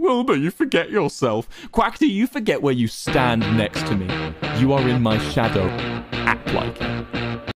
Wilbur, you forget yourself. Quackity, you forget where you stand next to me. You are in my shadow. Act like it.